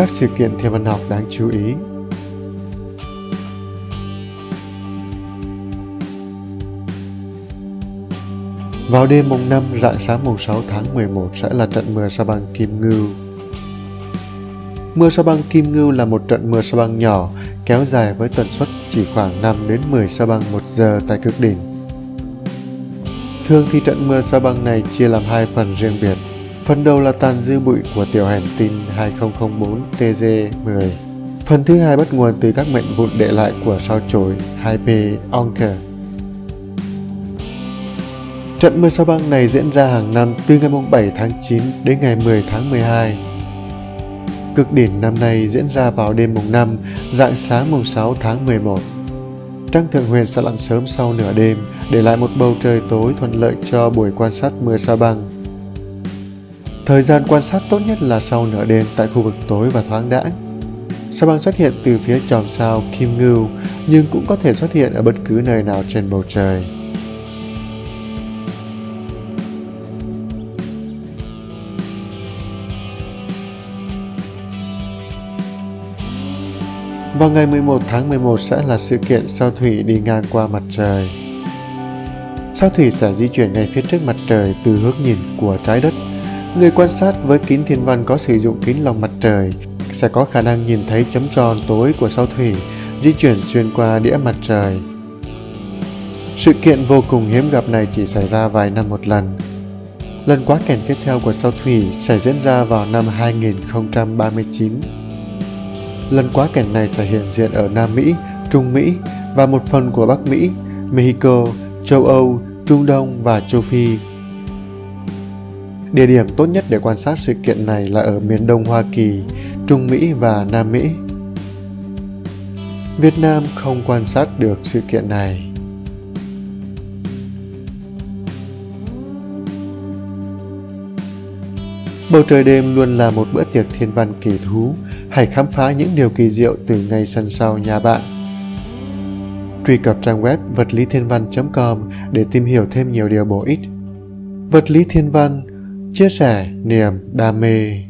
các sự kiện thiên văn học đáng chú ý. Vào đêm mùng 5 rạng sáng mùng 6 tháng 11 sẽ là trận mưa sa băng Kim Ngưu. Mưa sa băng Kim Ngưu là một trận mưa sa băng nhỏ, kéo dài với tần suất chỉ khoảng 5 đến 10 sa băng một giờ tại cực đỉnh. Thường thì trận mưa sa băng này chia làm hai phần riêng biệt. Phần đầu là tàn dư bụi của tiểu hành tinh 2004 TG-10. Phần thứ hai bắt nguồn từ các mệnh vụn để lại của sao chổi 2P Onker. Trận mưa sao băng này diễn ra hàng năm từ ngày 7 tháng 9 đến ngày 10 tháng 12. Cực đỉnh năm nay diễn ra vào đêm mùng 5, dạng sáng mùng 6 tháng 11. Trăng thượng huyền sẽ lặn sớm sau nửa đêm, để lại một bầu trời tối thuận lợi cho buổi quan sát mưa sa băng. Thời gian quan sát tốt nhất là sau nửa đêm tại khu vực tối và thoáng đãng. Sao băng xuất hiện từ phía chòm sao Kim Ngưu, nhưng cũng có thể xuất hiện ở bất cứ nơi nào trên bầu trời. Vào ngày 11 tháng 11 sẽ là sự kiện sao thủy đi ngang qua mặt trời. Sao thủy sẽ di chuyển ngay phía trước mặt trời từ hướng nhìn của trái đất. Người quan sát với kính thiên văn có sử dụng kính lòng mặt trời sẽ có khả năng nhìn thấy chấm tròn tối của sao thủy di chuyển xuyên qua đĩa mặt trời. Sự kiện vô cùng hiếm gặp này chỉ xảy ra vài năm một lần. Lần quá cảnh tiếp theo của sao thủy sẽ diễn ra vào năm 2039. Lần quá cảnh này sẽ hiện diện ở Nam Mỹ, Trung Mỹ và một phần của Bắc Mỹ, Mexico, châu Âu, Trung Đông và châu Phi. Địa điểm tốt nhất để quan sát sự kiện này là ở miền Đông Hoa Kỳ, Trung Mỹ và Nam Mỹ. Việt Nam không quan sát được sự kiện này. Bầu trời đêm luôn là một bữa tiệc thiên văn kỳ thú. Hãy khám phá những điều kỳ diệu từ ngay sân sau nhà bạn. Truy cập trang web vật lý thiên văn.com để tìm hiểu thêm nhiều điều bổ ích. Vật lý thiên văn, chia sẻ niềm đam mê.